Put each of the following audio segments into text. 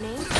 name?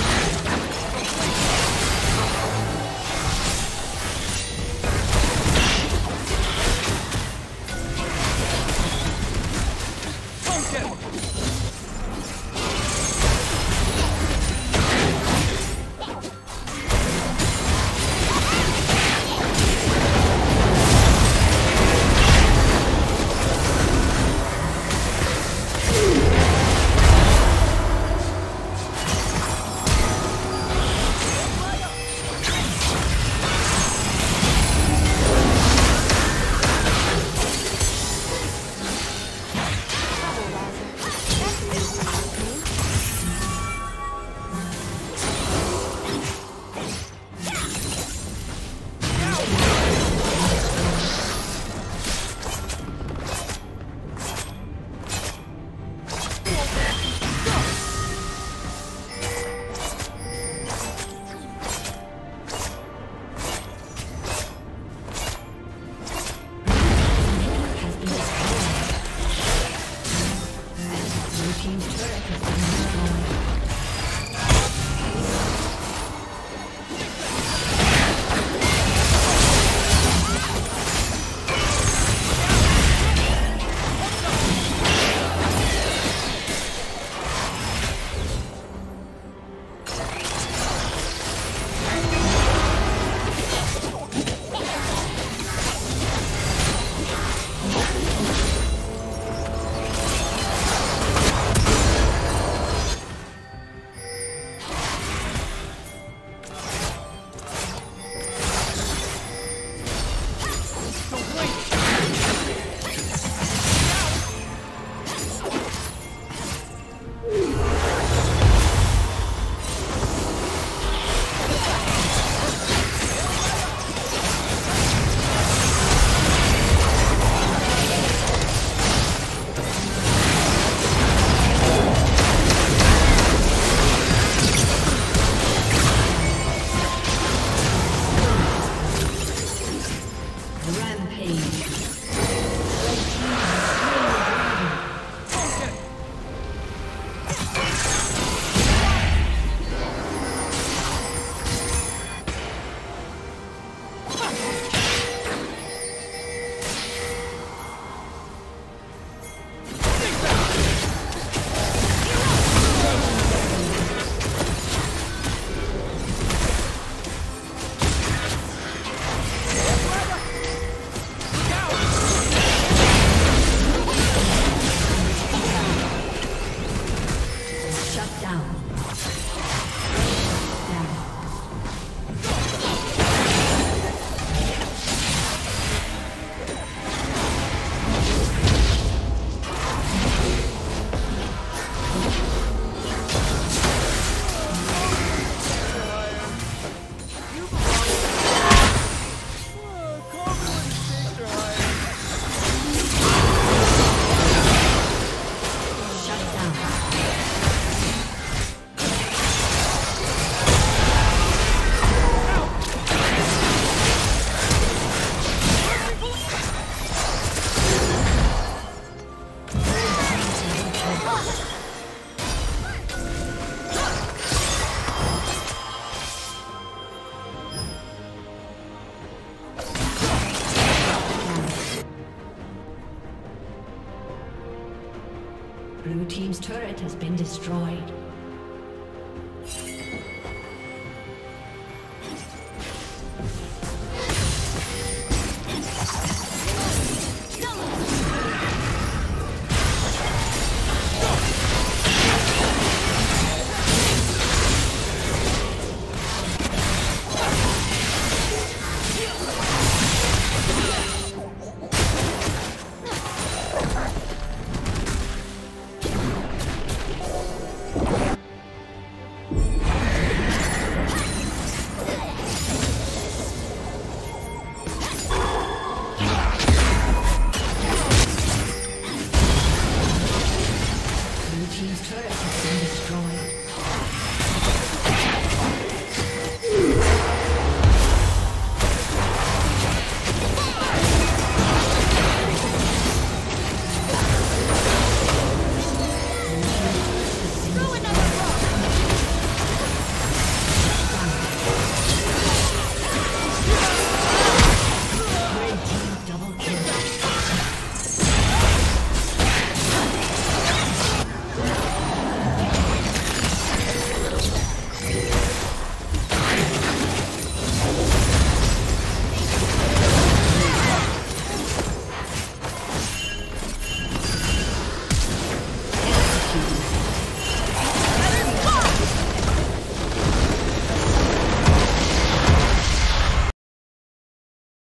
Has been destroyed.